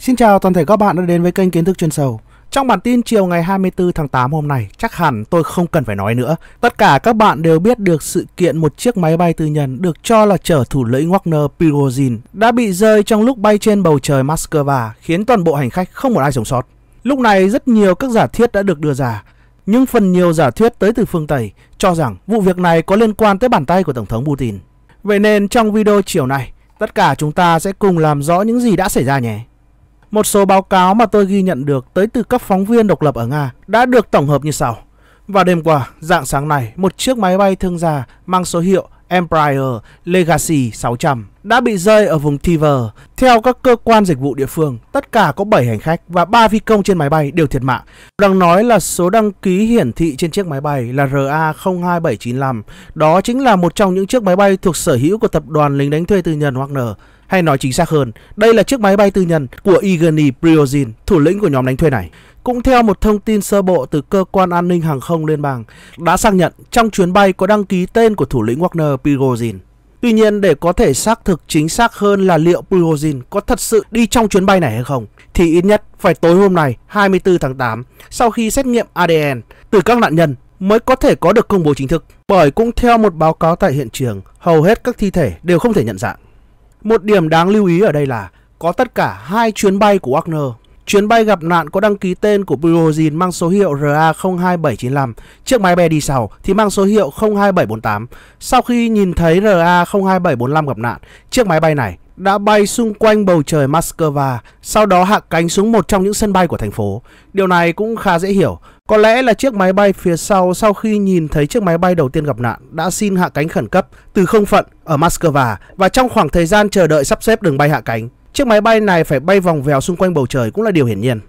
Xin chào toàn thể các bạn đã đến với kênh Kiến thức chuyên sâu. Trong bản tin chiều ngày 24 tháng 8 hôm nay, chắc hẳn tôi không cần phải nói nữa. Tất cả các bạn đều biết được sự kiện một chiếc máy bay tư nhân được cho là chở thủ lĩnh Wagner Prigozhin đã bị rơi trong lúc bay trên bầu trời Moscow, khiến toàn bộ hành khách không một ai sống sót. Lúc này rất nhiều các giả thiết đã được đưa ra, nhưng phần nhiều giả thuyết tới từ phương Tây cho rằng vụ việc này có liên quan tới bàn tay của Tổng thống Putin. Vậy nên trong video chiều nay, tất cả chúng ta sẽ cùng làm rõ những gì đã xảy ra nhé. Một số báo cáo mà tôi ghi nhận được tới từ các phóng viên độc lập ở Nga đã được tổng hợp như sau. Vào đêm qua, dạng sáng này, một chiếc máy bay thương gia mang số hiệu Empire Legacy 600 đã bị rơi ở vùng Tiver. Theo các cơ quan dịch vụ địa phương, tất cả có 7 hành khách và 3 phi công trên máy bay đều thiệt mạng. Đang nói là số đăng ký hiển thị trên chiếc máy bay là RA02795. Đó chính là một trong những chiếc máy bay thuộc sở hữu của tập đoàn lính đánh thuê tư nhân Wagner. Hay nói chính xác hơn, đây là chiếc máy bay tư nhân của Igni Priozin, thủ lĩnh của nhóm đánh thuê này. Cũng theo một thông tin sơ bộ từ cơ quan an ninh hàng không liên bang, đã xác nhận trong chuyến bay có đăng ký tên của thủ lĩnh Wagner Prigozhin. Tuy nhiên để có thể xác thực chính xác hơn là liệu Prigozhin có thật sự đi trong chuyến bay này hay không thì ít nhất phải tối hôm nay 24 tháng 8 sau khi xét nghiệm ADN từ các nạn nhân mới có thể có được công bố chính thức. Bởi cũng theo một báo cáo tại hiện trường, hầu hết các thi thể đều không thể nhận dạng. Một điểm đáng lưu ý ở đây là có tất cả hai chuyến bay của Wagner. Chuyến bay gặp nạn có đăng ký tên của Prigozhin mang số hiệu RA02795, chiếc máy bay đi sau thì mang số hiệu 02748. Sau khi nhìn thấy RA02745 gặp nạn, chiếc máy bay này đã bay xung quanh bầu trời Moscow, sau đó hạ cánh xuống một trong những sân bay của thành phố. Điều này cũng khá dễ hiểu. Có lẽ là chiếc máy bay phía sau sau khi nhìn thấy chiếc máy bay đầu tiên gặp nạn đã xin hạ cánh khẩn cấp từ không phận ở Moscow và trong khoảng thời gian chờ đợi sắp xếp đường bay hạ cánh, chiếc máy bay này phải bay vòng vèo xung quanh bầu trời cũng là điều hiển nhiên.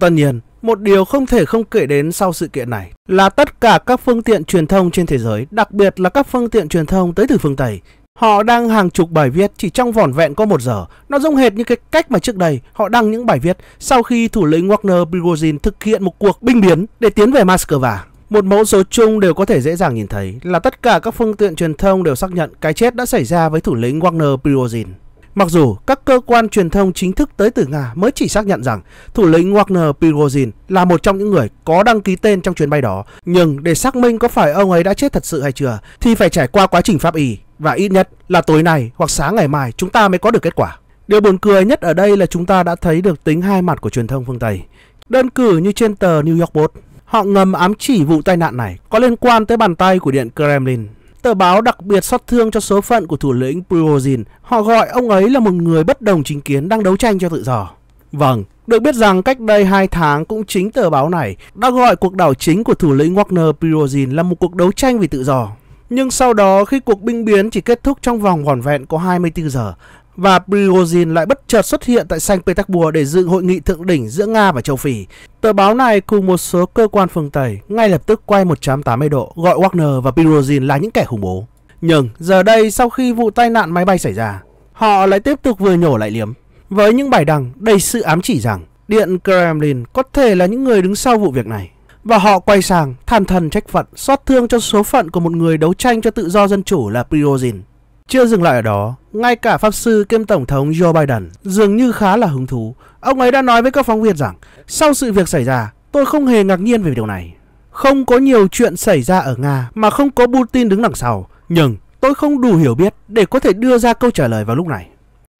Tất nhiên, một điều không thể không kể đến sau sự kiện này là tất cả các phương tiện truyền thông trên thế giới, đặc biệt là các phương tiện truyền thông tới từ phương Tây, Họ đăng hàng chục bài viết chỉ trong vỏn vẹn có một giờ. Nó giống hệt như cái cách mà trước đây họ đăng những bài viết sau khi thủ lĩnh Wagner Prigozhin thực hiện một cuộc binh biến để tiến về Moscow. Một mẫu số chung đều có thể dễ dàng nhìn thấy là tất cả các phương tiện truyền thông đều xác nhận cái chết đã xảy ra với thủ lĩnh Wagner Prigozhin. Mặc dù các cơ quan truyền thông chính thức tới từ Nga mới chỉ xác nhận rằng thủ lĩnh Wagner Prigozhin là một trong những người có đăng ký tên trong chuyến bay đó, nhưng để xác minh có phải ông ấy đã chết thật sự hay chưa thì phải trải qua quá trình pháp y và ít nhất là tối nay hoặc sáng ngày mai chúng ta mới có được kết quả. Điều buồn cười nhất ở đây là chúng ta đã thấy được tính hai mặt của truyền thông phương Tây. Đơn cử như trên tờ New York Post, họ ngầm ám chỉ vụ tai nạn này có liên quan tới bàn tay của Điện Kremlin. Tờ báo đặc biệt xót thương cho số phận của thủ lĩnh Prigozhin. Họ gọi ông ấy là một người bất đồng chính kiến đang đấu tranh cho tự do. Vâng, được biết rằng cách đây 2 tháng cũng chính tờ báo này đã gọi cuộc đảo chính của thủ lĩnh Wagner Prigozhin là một cuộc đấu tranh vì tự do. Nhưng sau đó khi cuộc binh biến chỉ kết thúc trong vòng vỏn vẹn có 24 giờ và Prigozhin lại bất chợt xuất hiện tại Saint Petersburg để dự hội nghị thượng đỉnh giữa Nga và châu Phi. Tờ báo này cùng một số cơ quan phương Tây ngay lập tức quay 180 độ gọi Wagner và Prigozhin là những kẻ khủng bố. Nhưng giờ đây sau khi vụ tai nạn máy bay xảy ra, họ lại tiếp tục vừa nhổ lại liếm với những bài đăng đầy sự ám chỉ rằng Điện Kremlin có thể là những người đứng sau vụ việc này. Và họ quay sang than thần trách phận, xót thương cho số phận của một người đấu tranh cho tự do dân chủ là Prigozhin. Chưa dừng lại ở đó, ngay cả pháp sư kiêm tổng thống Joe Biden dường như khá là hứng thú. Ông ấy đã nói với các phóng viên rằng, sau sự việc xảy ra, tôi không hề ngạc nhiên về điều này. Không có nhiều chuyện xảy ra ở Nga mà không có Putin đứng đằng sau, nhưng tôi không đủ hiểu biết để có thể đưa ra câu trả lời vào lúc này.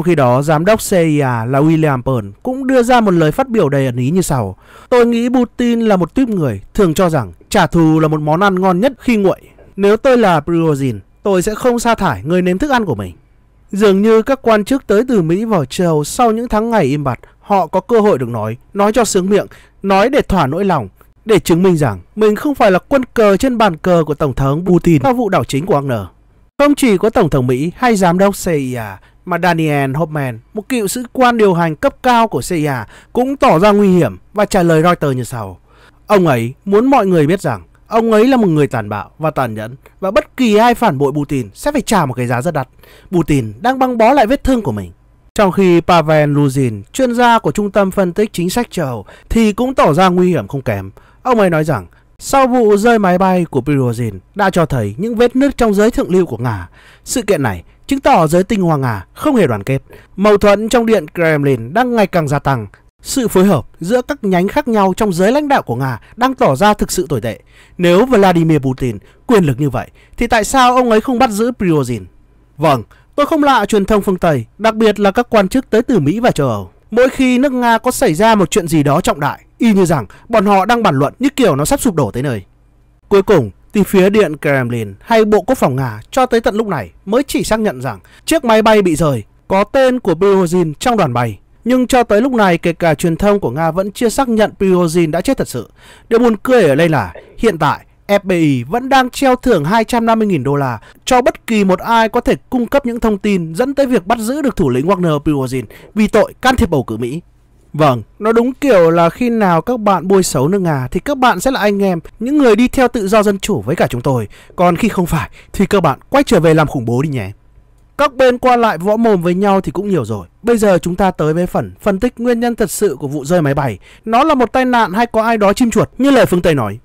Trong khi đó, giám đốc CIA là William Pearl cũng đưa ra một lời phát biểu đầy ẩn ý như sau. Tôi nghĩ Putin là một tuyếp người thường cho rằng trả thù là một món ăn ngon nhất khi nguội. Nếu tôi là Prigozhin, tôi sẽ không sa thải người nếm thức ăn của mình. Dường như các quan chức tới từ Mỹ vào châu sau những tháng ngày im bặt, họ có cơ hội được nói, nói cho sướng miệng, nói để thỏa nỗi lòng, để chứng minh rằng mình không phải là quân cờ trên bàn cờ của Tổng thống Putin sau vụ đảo chính của Wagner. Không chỉ có Tổng thống Mỹ hay Giám đốc CIA mà Daniel Hopman, một cựu sĩ quan điều hành cấp cao của CIA, cũng tỏ ra nguy hiểm và trả lời Reuters như sau. Ông ấy muốn mọi người biết rằng ông ấy là một người tàn bạo và tàn nhẫn và bất kỳ ai phản bội Putin sẽ phải trả một cái giá rất đắt. Putin đang băng bó lại vết thương của mình. Trong khi Pavel Luzin, chuyên gia của Trung tâm Phân tích Chính sách châu Âu, thì cũng tỏ ra nguy hiểm không kém. Ông ấy nói rằng sau vụ rơi máy bay của Prigozhin đã cho thấy những vết nứt trong giới thượng lưu của Nga. Sự kiện này chứng tỏ giới tinh hoa Nga không hề đoàn kết. Mâu thuẫn trong điện Kremlin đang ngày càng gia tăng. Sự phối hợp giữa các nhánh khác nhau trong giới lãnh đạo của Nga đang tỏ ra thực sự tồi tệ. Nếu Vladimir Putin quyền lực như vậy, thì tại sao ông ấy không bắt giữ Prigozhin? Vâng, tôi không lạ truyền thông phương Tây, đặc biệt là các quan chức tới từ Mỹ và châu Âu. Mỗi khi nước Nga có xảy ra một chuyện gì đó trọng đại, y như rằng bọn họ đang bàn luận như kiểu nó sắp sụp đổ tới nơi. Cuối cùng, thì phía điện Kremlin hay Bộ Quốc phòng Nga cho tới tận lúc này mới chỉ xác nhận rằng chiếc máy bay bị rời có tên của Prigozhin trong đoàn bay. Nhưng cho tới lúc này kể cả truyền thông của Nga vẫn chưa xác nhận Prigozhin đã chết thật sự. Điều buồn cười ở đây là hiện tại FBI vẫn đang treo thưởng 250.000 đô la cho bất kỳ một ai có thể cung cấp những thông tin dẫn tới việc bắt giữ được thủ lĩnh Wagner Prigozhin vì tội can thiệp bầu cử Mỹ. Vâng, nó đúng kiểu là khi nào các bạn bôi xấu nước Nga thì các bạn sẽ là anh em, những người đi theo tự do dân chủ với cả chúng tôi. Còn khi không phải thì các bạn quay trở về làm khủng bố đi nhé. Các bên qua lại võ mồm với nhau thì cũng nhiều rồi. Bây giờ chúng ta tới với phần phân tích nguyên nhân thật sự của vụ rơi máy bay. Nó là một tai nạn hay có ai đó chim chuột như lời phương Tây nói.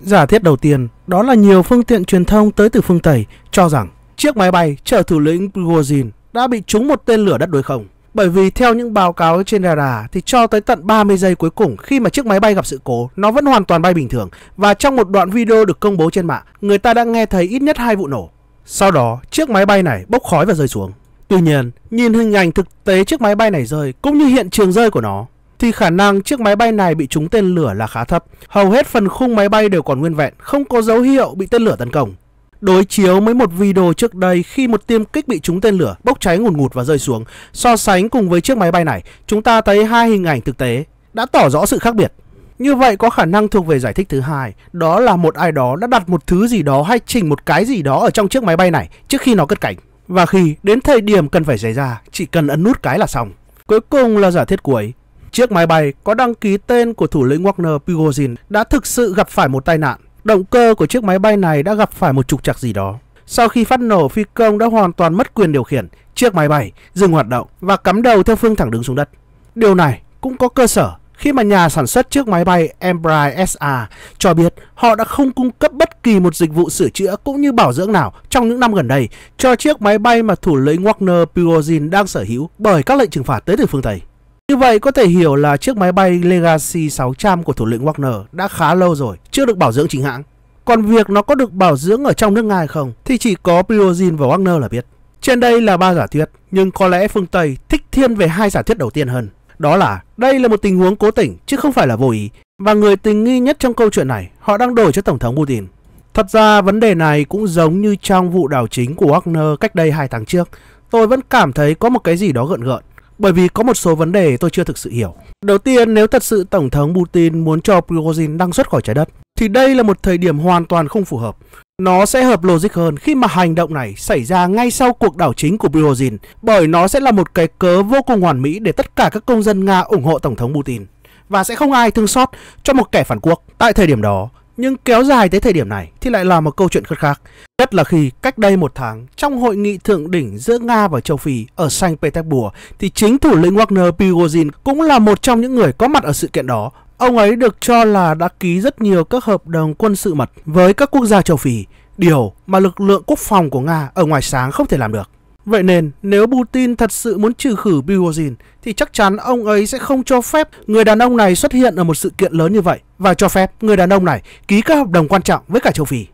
Giả thiết đầu tiên, đó là nhiều phương tiện truyền thông tới từ phương Tây cho rằng chiếc máy bay chở thủ lĩnh Prigozhin đã bị trúng một tên lửa đất đối không. Bởi vì theo những báo cáo trên radar thì cho tới tận 30 giây cuối cùng khi mà chiếc máy bay gặp sự cố, nó vẫn hoàn toàn bay bình thường. Và trong một đoạn video được công bố trên mạng, người ta đã nghe thấy ít nhất hai vụ nổ. Sau đó, chiếc máy bay này bốc khói và rơi xuống. Tuy nhiên, nhìn hình ảnh thực tế chiếc máy bay này rơi cũng như hiện trường rơi của nó, thì khả năng chiếc máy bay này bị trúng tên lửa là khá thấp. Hầu hết phần khung máy bay đều còn nguyên vẹn, không có dấu hiệu bị tên lửa tấn công. Đối chiếu với một video trước đây khi một tiêm kích bị trúng tên lửa bốc cháy ngùn ngụt và rơi xuống, so sánh cùng với chiếc máy bay này, chúng ta thấy hai hình ảnh thực tế đã tỏ rõ sự khác biệt. Như vậy có khả năng thuộc về giải thích thứ hai, đó là một ai đó đã đặt một thứ gì đó hay chỉnh một cái gì đó ở trong chiếc máy bay này trước khi nó cất cánh. Và khi đến thời điểm cần phải xảy ra, chỉ cần ấn nút cái là xong. Cuối cùng là giả thiết cuối, Chiếc máy bay có đăng ký tên của thủ lĩnh Wagner Prigozhin đã thực sự gặp phải một tai nạn. Động cơ của chiếc máy bay này đã gặp phải một trục trặc gì đó. Sau khi phát nổ, phi công đã hoàn toàn mất quyền điều khiển chiếc máy bay, dừng hoạt động và cắm đầu theo phương thẳng đứng xuống đất. Điều này cũng có cơ sở khi mà nhà sản xuất chiếc máy bay Embraer SA cho biết họ đã không cung cấp bất kỳ một dịch vụ sửa chữa cũng như bảo dưỡng nào trong những năm gần đây cho chiếc máy bay mà thủ lĩnh Wagner Prigozhin đang sở hữu bởi các lệnh trừng phạt tới từ phương Tây. Như vậy có thể hiểu là chiếc máy bay Legacy 600 của thủ lĩnh Wagner đã khá lâu rồi, chưa được bảo dưỡng chính hãng. Còn việc nó có được bảo dưỡng ở trong nước Nga hay không thì chỉ có Prigozhin và Wagner là biết. Trên đây là ba giả thuyết, nhưng có lẽ phương Tây thích thiên về hai giả thuyết đầu tiên hơn. Đó là đây là một tình huống cố tình chứ không phải là vô ý. Và người tình nghi nhất trong câu chuyện này, họ đang đổi cho Tổng thống Putin. Thật ra vấn đề này cũng giống như trong vụ đảo chính của Wagner cách đây 2 tháng trước. Tôi vẫn cảm thấy có một cái gì đó gợn gợn bởi vì có một số vấn đề tôi chưa thực sự hiểu. Đầu tiên, nếu thật sự Tổng thống Putin muốn cho Prigozhin đăng xuất khỏi trái đất, thì đây là một thời điểm hoàn toàn không phù hợp. Nó sẽ hợp logic hơn khi mà hành động này xảy ra ngay sau cuộc đảo chính của Prigozhin, bởi nó sẽ là một cái cớ vô cùng hoàn mỹ để tất cả các công dân Nga ủng hộ Tổng thống Putin. Và sẽ không ai thương xót cho một kẻ phản quốc. Tại thời điểm đó, nhưng kéo dài tới thời điểm này thì lại là một câu chuyện khác khác. Nhất là khi cách đây một tháng, trong hội nghị thượng đỉnh giữa Nga và châu Phi ở Saint Petersburg, thì chính thủ lĩnh Wagner Prigozhin cũng là một trong những người có mặt ở sự kiện đó. Ông ấy được cho là đã ký rất nhiều các hợp đồng quân sự mật với các quốc gia châu Phi, điều mà lực lượng quốc phòng của Nga ở ngoài sáng không thể làm được. Vậy nên, nếu Putin thật sự muốn trừ khử Prigozhin, thì chắc chắn ông ấy sẽ không cho phép người đàn ông này xuất hiện ở một sự kiện lớn như vậy và cho phép người đàn ông này ký các hợp đồng quan trọng với cả châu Phi.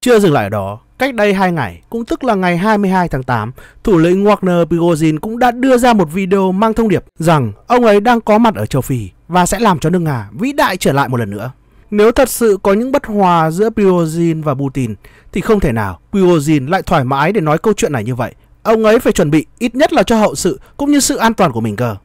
Chưa dừng lại ở đó, cách đây 2 ngày, cũng tức là ngày 22 tháng 8, thủ lĩnh Wagner Prigozhin cũng đã đưa ra một video mang thông điệp rằng ông ấy đang có mặt ở châu Phi và sẽ làm cho nước Nga vĩ đại trở lại một lần nữa. Nếu thật sự có những bất hòa giữa Prigozhin và Putin thì không thể nào Prigozhin lại thoải mái để nói câu chuyện này như vậy Ông ấy phải chuẩn bị ít nhất là cho hậu sự cũng như sự an toàn của mình cơ.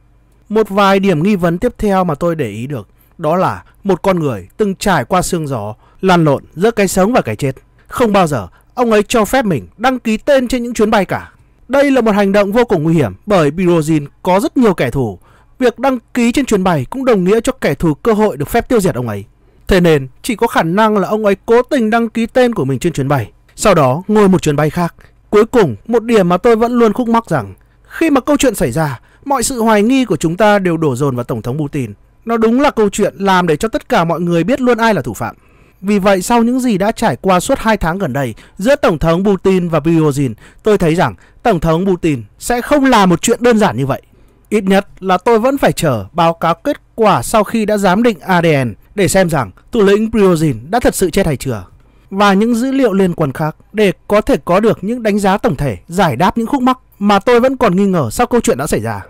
Một vài điểm nghi vấn tiếp theo mà tôi để ý được đó là một con người từng trải qua sương gió, lăn lộn giữa cái sống và cái chết. Không bao giờ ông ấy cho phép mình đăng ký tên trên những chuyến bay cả. Đây là một hành động vô cùng nguy hiểm bởi Birozin có rất nhiều kẻ thù. Việc đăng ký trên chuyến bay cũng đồng nghĩa cho kẻ thù cơ hội được phép tiêu diệt ông ấy. Thế nên chỉ có khả năng là ông ấy cố tình đăng ký tên của mình trên chuyến bay. Sau đó ngồi một chuyến bay khác Cuối cùng, một điểm mà tôi vẫn luôn khúc mắc rằng khi mà câu chuyện xảy ra, mọi sự hoài nghi của chúng ta đều đổ dồn vào Tổng thống Putin. Nó đúng là câu chuyện làm để cho tất cả mọi người biết luôn ai là thủ phạm. Vì vậy sau những gì đã trải qua suốt 2 tháng gần đây giữa Tổng thống Putin và Prigozhin, tôi thấy rằng Tổng thống Putin sẽ không làm một chuyện đơn giản như vậy. Ít nhất là tôi vẫn phải chờ báo cáo kết quả sau khi đã giám định ADN để xem rằng thủ lĩnh Prigozhin đã thật sự chết hay chưa và những dữ liệu liên quan khác để có thể có được những đánh giá tổng thể giải đáp những khúc mắc mà tôi vẫn còn nghi ngờ sau câu chuyện đã xảy ra.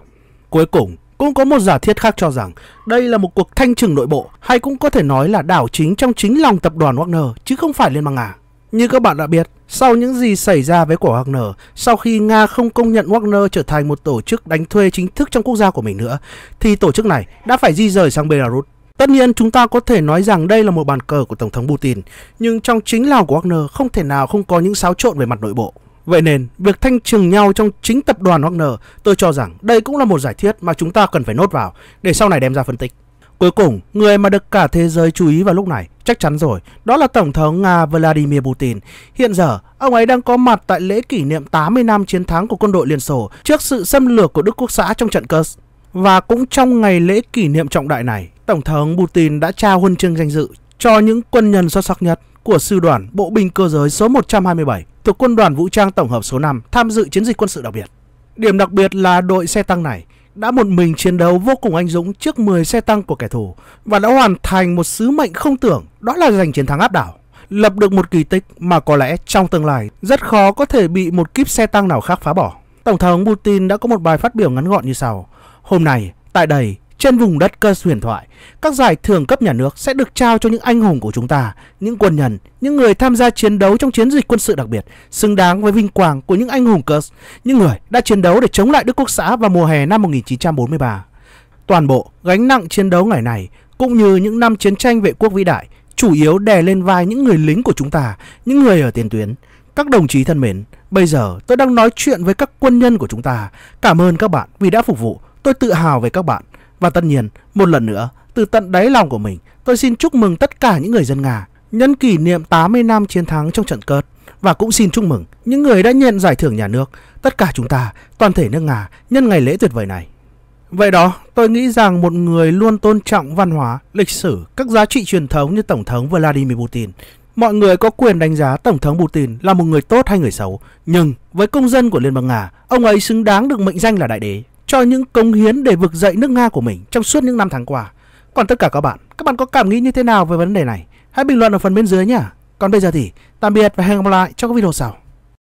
Cuối cùng, cũng có một giả thiết khác cho rằng đây là một cuộc thanh trừng nội bộ hay cũng có thể nói là đảo chính trong chính lòng tập đoàn Wagner chứ không phải Liên bang Nga. Như các bạn đã biết, sau những gì xảy ra với của Wagner, sau khi Nga không công nhận Wagner trở thành một tổ chức đánh thuê chính thức trong quốc gia của mình nữa, thì tổ chức này đã phải di rời sang Belarus. Tất nhiên chúng ta có thể nói rằng đây là một bàn cờ của Tổng thống Putin, nhưng trong chính lào của Wagner không thể nào không có những xáo trộn về mặt nội bộ. Vậy nên, việc thanh trừng nhau trong chính tập đoàn Wagner, tôi cho rằng đây cũng là một giải thiết mà chúng ta cần phải nốt vào để sau này đem ra phân tích. Cuối cùng, người mà được cả thế giới chú ý vào lúc này, chắc chắn rồi, đó là Tổng thống Nga Vladimir Putin. Hiện giờ, ông ấy đang có mặt tại lễ kỷ niệm 80 năm chiến thắng của quân đội Liên Xô trước sự xâm lược của Đức Quốc xã trong trận Kursk. Và cũng trong ngày lễ kỷ niệm trọng đại này, Tổng thống Putin đã trao huân chương danh dự cho những quân nhân xuất sắc nhất của sư đoàn bộ binh cơ giới số 127 thuộc quân đoàn vũ trang tổng hợp số 5 tham dự chiến dịch quân sự đặc biệt. Điểm đặc biệt là đội xe tăng này đã một mình chiến đấu vô cùng anh dũng trước 10 xe tăng của kẻ thù và đã hoàn thành một sứ mệnh không tưởng đó là giành chiến thắng áp đảo lập được một kỳ tích mà có lẽ trong tương lai rất khó có thể bị một kíp xe tăng nào khác phá bỏ. Tổng thống Putin đã có một bài phát biểu ngắn gọn như sau. Hôm nay, tại đây, trên vùng đất cơ huyền thoại, các giải thưởng cấp nhà nước sẽ được trao cho những anh hùng của chúng ta, những quân nhân, những người tham gia chiến đấu trong chiến dịch quân sự đặc biệt, xứng đáng với vinh quang của những anh hùng cơ, những người đã chiến đấu để chống lại Đức Quốc xã vào mùa hè năm 1943. Toàn bộ gánh nặng chiến đấu ngày này, cũng như những năm chiến tranh vệ quốc vĩ đại, chủ yếu đè lên vai những người lính của chúng ta, những người ở tiền tuyến. Các đồng chí thân mến, bây giờ tôi đang nói chuyện với các quân nhân của chúng ta. Cảm ơn các bạn vì đã phục vụ. Tôi tự hào về các bạn. Và tất nhiên, một lần nữa, từ tận đáy lòng của mình, tôi xin chúc mừng tất cả những người dân Nga nhân kỷ niệm 80 năm chiến thắng trong trận Cớt và cũng xin chúc mừng những người đã nhận giải thưởng nhà nước, tất cả chúng ta, toàn thể nước Nga nhân ngày lễ tuyệt vời này. Vậy đó, tôi nghĩ rằng một người luôn tôn trọng văn hóa, lịch sử, các giá trị truyền thống như Tổng thống Vladimir Putin. Mọi người có quyền đánh giá Tổng thống Putin là một người tốt hay người xấu, nhưng với công dân của Liên bang Nga, ông ấy xứng đáng được mệnh danh là đại đế cho những công hiến để vực dậy nước Nga của mình trong suốt những năm tháng qua. Còn tất cả các bạn, các bạn có cảm nghĩ như thế nào về vấn đề này? Hãy bình luận ở phần bên dưới nhé. Còn bây giờ thì tạm biệt và hẹn gặp lại trong các video sau.